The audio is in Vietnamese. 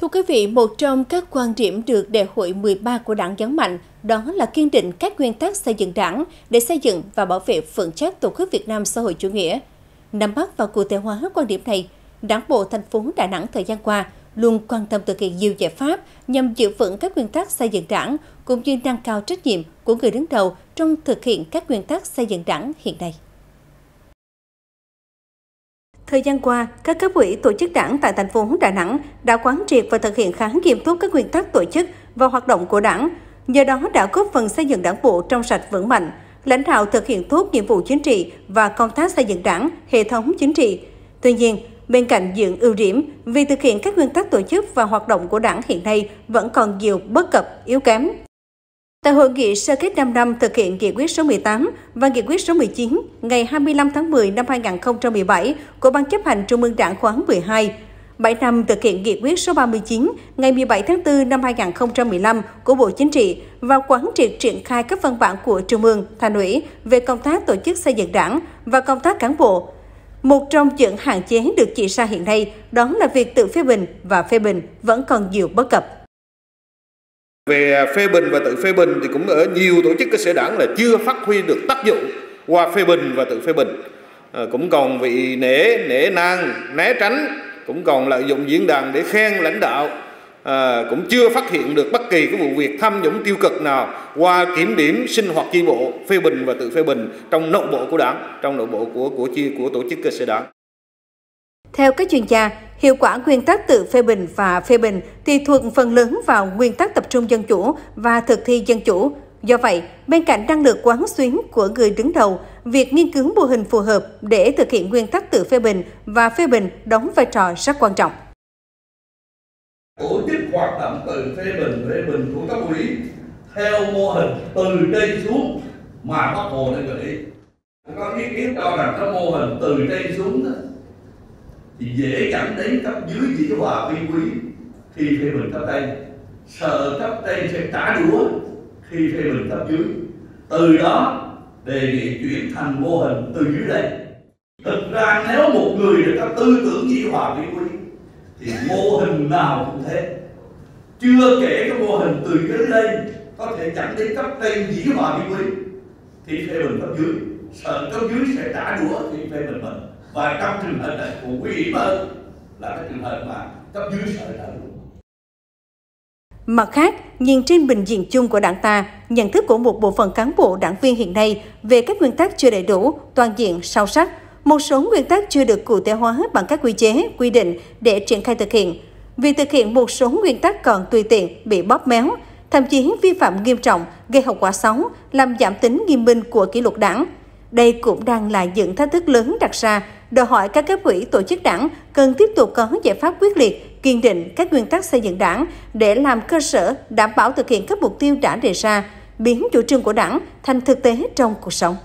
Thưa quý vị, một trong các quan điểm được Đại hội 13 của Đảng nhấn mạnh đó là kiên định các nguyên tắc xây dựng Đảng để xây dựng và bảo vệ vững chắc Tổ quốc Việt Nam xã hội chủ nghĩa. Nắm bắt và cụ thể hóa quan điểm này, Đảng bộ thành phố Đà Nẵng thời gian qua luôn quan tâm thực hiện nhiều giải pháp nhằm giữ vững các nguyên tắc xây dựng Đảng cũng như nâng cao trách nhiệm của người đứng đầu trong thực hiện các nguyên tắc xây dựng Đảng hiện nay. Thời gian qua, các cấp ủy tổ chức đảng tại thành phố Đà Nẵng đã quán triệt và thực hiện khá nghiêm túc các nguyên tắc tổ chức và hoạt động của đảng, nhờ đó đã góp phần xây dựng đảng bộ trong sạch vững mạnh, lãnh đạo thực hiện tốt nhiệm vụ chính trị và công tác xây dựng đảng, hệ thống chính trị. Tuy nhiên, bên cạnh những ưu điểm, vì thực hiện các nguyên tắc tổ chức và hoạt động của đảng hiện nay vẫn còn nhiều bất cập, yếu kém. Tại hội nghị sơ kết 5 năm thực hiện nghị quyết số 18 và nghị quyết số 19 ngày 25 tháng 10 năm 2017 của Ban chấp hành Trung ương Đảng khóa 12, 7 năm thực hiện nghị quyết số 39 ngày 17 tháng 4 năm 2015 của Bộ Chính trị và quán triệt triển khai các văn bản của Trung ương, Thành ủy về công tác tổ chức xây dựng đảng và công tác cán bộ. Một trong những hạn chế được chỉ ra hiện nay đó là việc tự phê bình và phê bình vẫn còn nhiều bất cập. Về phê bình và tự phê bình thì cũng ở nhiều tổ chức cơ sở đảng là chưa phát huy được tác dụng qua phê bình và tự phê bình. À, cũng còn vị nể, nể nang, né tránh, cũng còn lợi dụng diễn đàn để khen lãnh đạo, à, cũng chưa phát hiện được bất kỳ cái vụ việc tham nhũng tiêu cực nào qua kiểm điểm sinh hoạt chi bộ, phê bình và tự phê bình trong nội bộ của đảng, trong nội bộ của của chi của tổ chức cơ sở đảng. Theo các chuyên gia, hiệu quả nguyên tắc tự phê bình và phê bình thì thuộc phần lớn vào nguyên tắc tập trung dân chủ và thực thi dân chủ. Do vậy, bên cạnh năng lực quán xuyến của người đứng đầu, việc nghiên cứu mô hình phù hợp để thực hiện nguyên tắc tự phê bình và phê bình đóng vai trò rất quan trọng. Tổ chức hoạt động tự phê bình, phê bình của cấp ủy theo mô hình từ đây xuống mà Bác Hồ đã gợi ý. Có ý kiến cho rằng cái mô hình từ đây xuống đó, thì dễ dẫn đến cấp dưới chỉ hòa vi quý, khi phê bình cấp trên. Sợ cấp trên sẽ trả đũa, khi phê bình cấp dưới. Từ đó, đề nghị chuyển thành mô hình từ dưới lên thực ra nếu một người được có tư tưởng dĩ hòa vi quý, thì mô hình nào cũng thế. Chưa kể cái mô hình từ dưới lên có thể dẫn đến cấp trên dĩ hòa vi quý, thì phê bình cấp dưới. Sợ cấp dưới sẽ trả đũa, thì phê bình mình và trong trường hợp này của quý vị hơn là cái trường hợp mà cấp dưới sợ trả Mặt khác, nhìn trên bình diện chung của đảng ta, nhận thức của một bộ phận cán bộ đảng viên hiện nay về các nguyên tắc chưa đầy đủ, toàn diện, sâu sắc, một số nguyên tắc chưa được cụ thể hóa bằng các quy chế, quy định để triển khai thực hiện. Vì thực hiện một số nguyên tắc còn tùy tiện, bị bóp méo, thậm chí vi phạm nghiêm trọng, gây hậu quả xấu, làm giảm tính nghiêm minh của kỷ luật đảng. Đây cũng đang là những thách thức lớn đặt ra, đòi hỏi các cấp ủy tổ chức đảng cần tiếp tục có giải pháp quyết liệt, kiên định các nguyên tắc xây dựng đảng để làm cơ sở đảm bảo thực hiện các mục tiêu đã đề ra, biến chủ trương của đảng thành thực tế trong cuộc sống.